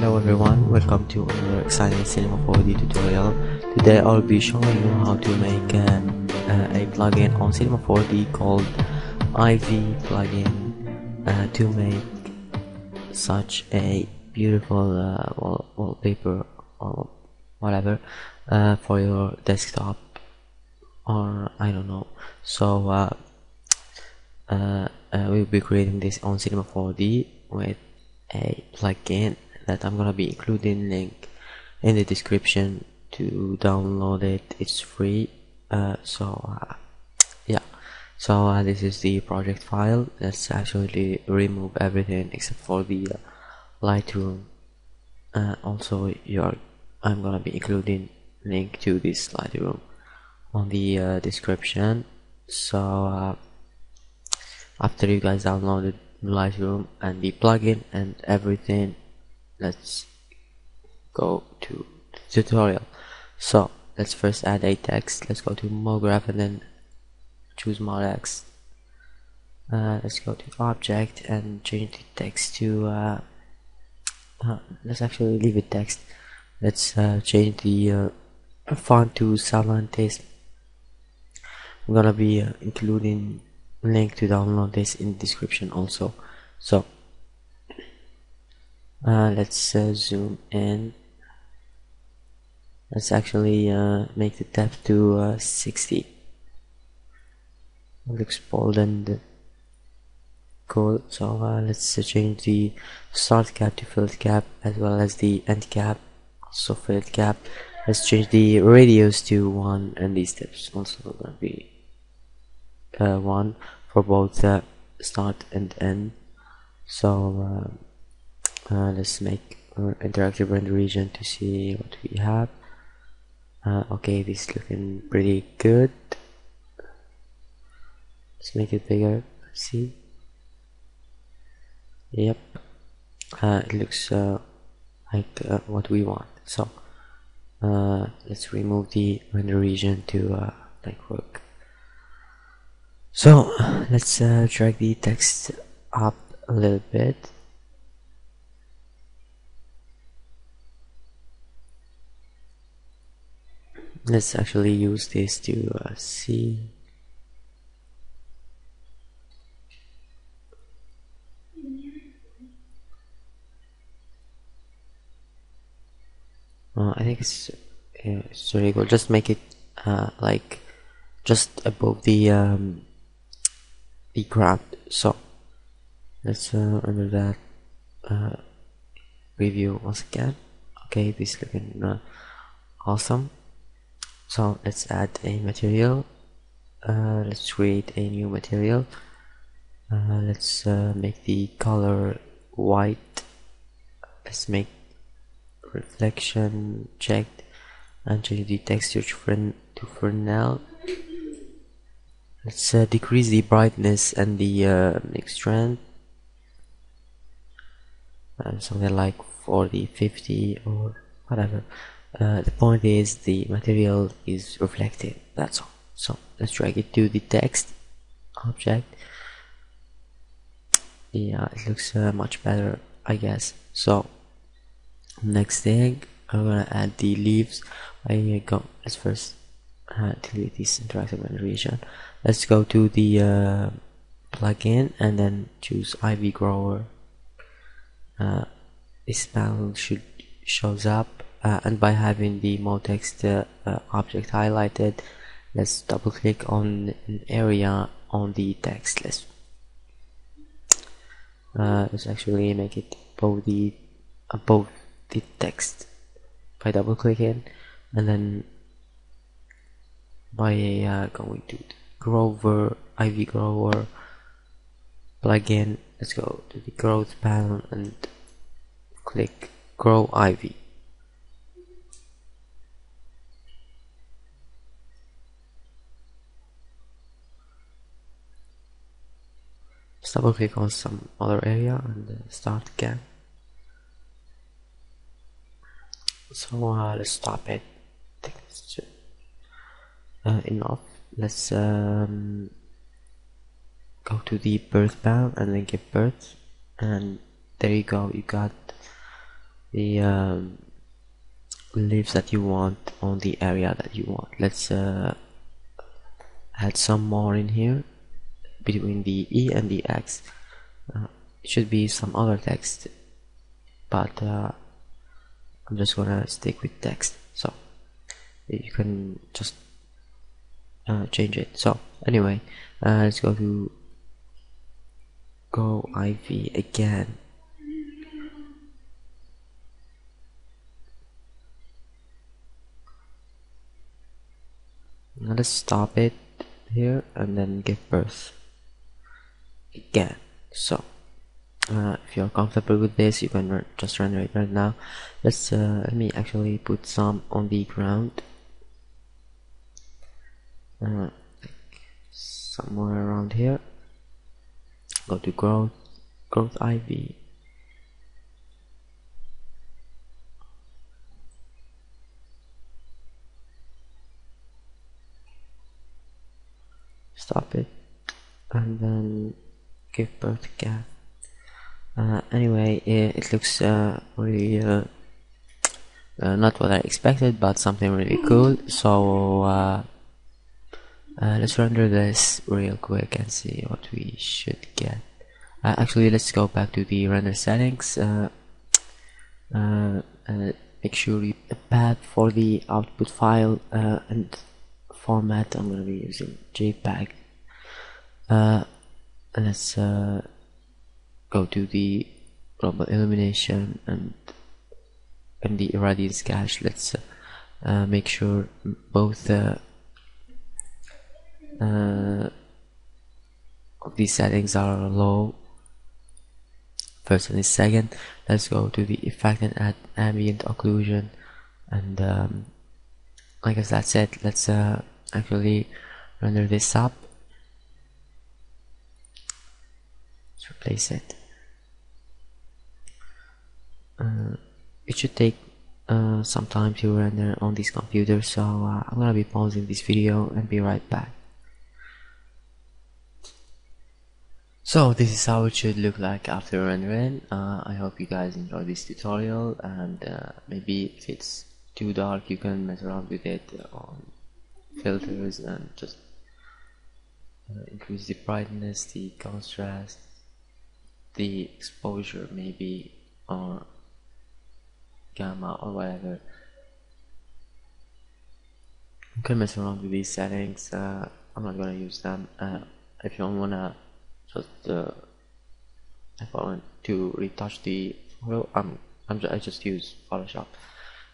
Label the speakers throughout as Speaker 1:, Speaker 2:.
Speaker 1: Hello everyone, welcome to another exciting Cinema 4D tutorial. Today I'll be showing you how to make uh, a plugin on Cinema 4D called Ivy plugin uh, to make such a beautiful uh, wall wallpaper or whatever uh, for your desktop or I don't know. So uh, we'll be creating this on Cinema 4D with a plugin that I'm gonna be including link in the description to download it. It's free. Uh, so uh, yeah. So uh, this is the project file. Let's actually remove everything except for the uh, Lightroom. Uh, also your I'm gonna be including link to this Lightroom on the uh, description. So after you guys downloaded Lightroom and the plugin and everything let's go to tutorial. So let's first add a text. Let's go to MoGraph and then choose MoText uh, let's go to object and change the text to uh, uh, let's actually leave it text. Let's uh, change the uh, font to Cervantes I'm gonna be uh, including link to download this in the description also. So uh, let's uh, zoom in. Let's actually uh, make the depth to uh, 60 looks bold and cool. So uh, let's uh, change the start cap to filled cap as well as the end cap also filled cap let's change the radius to 1 and these steps also gonna be 1 for both start and end. So uh, let's make our interactive render region to see what we have. Uh, okay this is looking pretty good. Let's make it bigger see. Yep. Uh, it looks uh, like uh, what we want. So uh, let's remove the render region to like work. So let's drag the text up a little bit let's actually use this to uh, see. Uh, I think it's, really good just make it uh, like just above the um, the ground. So let's uh, render that uh, review once again. Okay this is looking uh, awesome so let's add a material. Uh, let's create a new material. Uh, let's uh, make the color white. Let's make reflection checked and change the texture to, Fresnel. Let's uh, decrease the brightness and the uh, strength. Uh, something like 40 50 or whatever uh, the point is the material is reflective that's all. So let's drag it to the text object. Yeah it looks uh, much better I guess. So next thing I'm gonna add the leaves. I go let's first uh, delete this interactive region let's go to the uh, plugin and then choose Ivy Grower. Uh, this panel should shows up uh, and by having the MoText uh, uh, object highlighted let's double click on an area on the text let's uh, let's actually make it above the above the text. By double clicking and then by uh, going to Grower Ivy Grower plugin let's go to the growth panel and click grow ivy double click on some other area and start again. So uh, let's stop it. I think it's uh, enough. Let's um, go to the birth bound and then give birth, and there you go. You got the um, leaves that you want on the area that you want let's uh, add some more in here between the E and the X. Uh, it should be some other text but uh, I'm just gonna stick with text. So you can just uh, change it. So anyway uh, let's go to go ivy again. Now let's stop it here and then give birth again so uh, if you're comfortable with this you can just render it right now. Let's uh, let me actually put some on the ground. Uh, somewhere around here. Go to growth growth ivy stop it give birth again. Uh, anyway it, it looks uh, really uh, uh, not what I expected but something really cool. So uh, uh, let's render this real quick and see what we should get. Actually let's go back to the render settings. Make sure you path for the output file and format I'm going to be using JPEG. Uh, let's uh, go to the global illumination and in the irradiance cache let's uh, make sure both uh, uh, of these settings are low. First and second let's go to the effect and add ambient occlusion. And um, like as I said let's uh, actually render this up let's replace it. Uh, it should take uh, some time to render on this computer so uh, I'm gonna be pausing this video and be right back. So this is how it should look like after rendering. Uh, I hope you guys enjoyed this tutorial and uh, maybe if it's too dark you can mess around with it on filters and just uh, increase the brightness the contrast the exposure maybe or gamma or whatever. You can mess around with these settings uh, I'm not gonna use them. Uh, if you don't wanna just uh, if I want to retouch the photo I'm, I'm I just use Photoshop.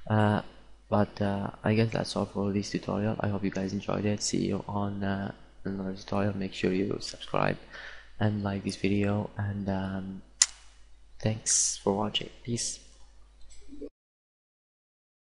Speaker 1: Uh, but uh, I guess that's all for this tutorial. I hope you guys enjoyed it. See you on uh, another tutorial. Make sure you subscribe and like this video and um, thanks for watching. Peace